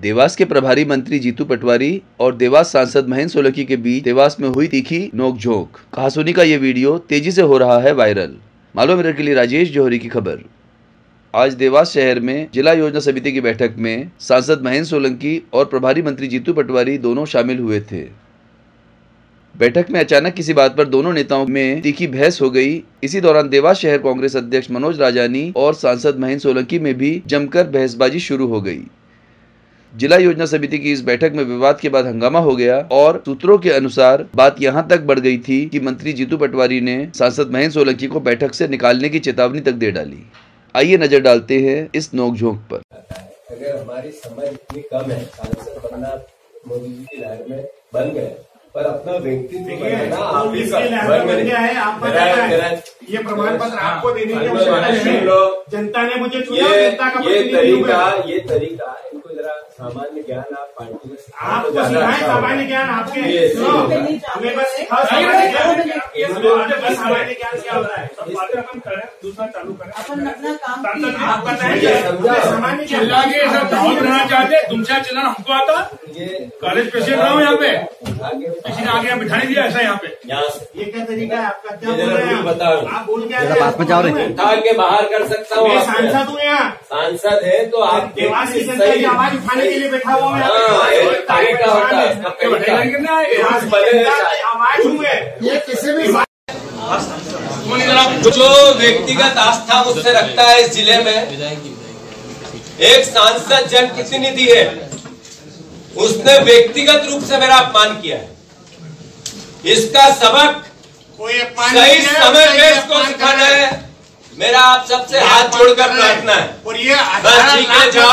देवास के प्रभारी मंत्री जीतू पटवारी और देवास सांसद महेंद्र सोलंकी के बीच देवास में हुई तीखी नोकझोंक। कहासुनी का ये वीडियो तेज़ी से हो रहा है वायरल। मालूम मिरर के लिए राजेश जौहरी की खबर। आज देवास शहर में जिला योजना समिति की बैठक में सांसद महेंद्र सोलंकी और प्रभारी मंत्री जीतू पटवारी दोनों शामिल हुए थे। बैठक में अचानक किसी बात पर दोनों नेताओं में तीखी बहस हो गई। इसी दौरान देवास शहर कांग्रेस अध्यक्ष मनोज राजानी और सांसद महेंद्र सोलंकी में भी जमकर बहसबाजी शुरू हो गई। जिला योजना समिति की इस बैठक में विवाद के बाद हंगामा हो गया और सूत्रों के अनुसार बात यहाँ तक बढ़ गई थी कि मंत्री जीतू पटवारी ने सांसद महेंद्र सोलंकी को बैठक से निकालने की चेतावनी तक दे डाली। आइए नज़र डालते हैं इस नोकझोंक पर। अगर हमारी समझ इतनी कम है सांसद बनना मोदी जी की लहर में बन गए पर अपना व्यक्तित्व ही है, है। ये प्रमाण पत्र आपको देने के लिए हाँ, हाँ, है। जनता ने मुझे चुना ये जनता का ये तरीका ये तरीका सामान्य ज्ञान आप पार्टी में सिखाओ तो आपको सिखाए अच्छा सामान्य ज्ञान आपके। सुनो, हमें बस सामान्य ज्ञान ये सुनो, हमें बस सामान्य ज्ञान क्या होता है? सब बातें अपन करें दूसरा चालू करें आपण अपना काम आप बताएँ सामान्य चिल्ला के सब बनाना चाहते तुमसे चिल्लाना हमको आता? ये कॉलेज पेशेंट रहा हूँ यहाँ पे। किसी ने आगे यहाँ बिठा दिया ऐसा यहाँ पे? ये क्या तरीका है? आपका क्या बोल रहे हैं आप? बताओ। आप बोल क्या रहे हैं? उठा के बाहर कर सकता हूँ सांसद हूँ यहाँ। सांसद है तो आप देवास की जनता सही- की आवाज़ उठाने के लिए बैठा हुआ ये किसी भी जो व्यक्तिगत आस्था मुझसे रखता है इस ज़िले में एक सांसद जनप्रतिनिधि है उसने व्यक्तिगत रूप से मेरा अपमान किया है इसका सबक कोई अपमान सही समय पे इसको सिखाना है। मेरा आप सबसे हाथ जोड़कर प्रार्थना है। और ये जाओ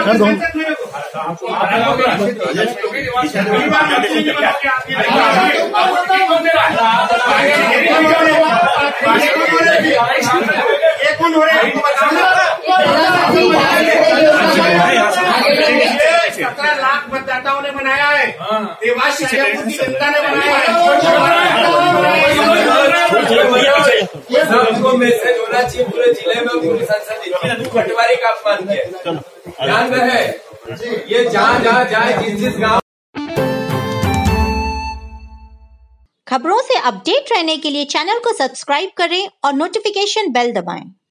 ग्राम दावा अगली बार मंत्री भी बनोगे बस आप आते अरे आप बनाओ संसद मेरे को अगली बार मंत्री भी बनोगे आपकी ये कौन रहे हमको बताओ सत्रह लाख मतदाताओं ने बनाया है देवास जनता ने बनाया है होना चाहिए पूरे ज़िले में पूरे संसद में पटवारी का अपमान किया। ध्यान रहे ये जहाँ जहाँ जाए जिस जिस गाँव खबरों से अपडेट रहने के लिए चैनल को सब्सक्राइब करें और नोटिफिकेशन बेल दबाएँ।